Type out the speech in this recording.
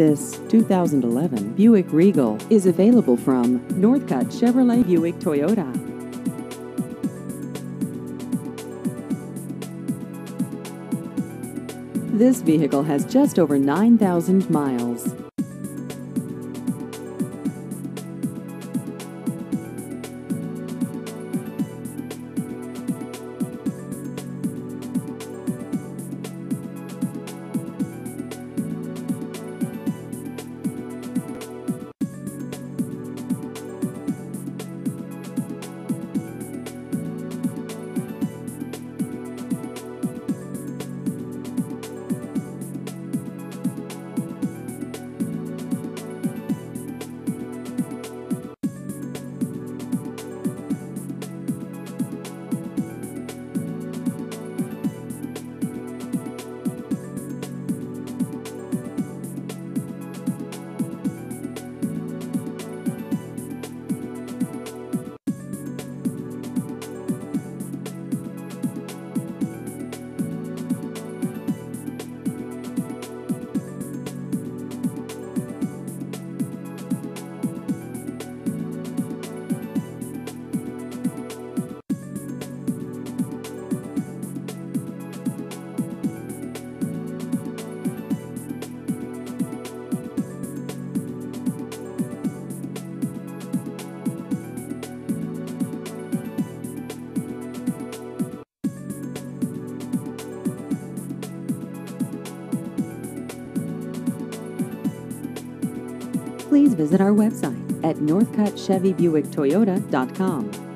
This 2011 Buick Regal is available from Northcutt Chevrolet Buick Toyota. This vehicle has just over 9,000 miles. Please visit our website at northcuttchevybuicktoyota.com.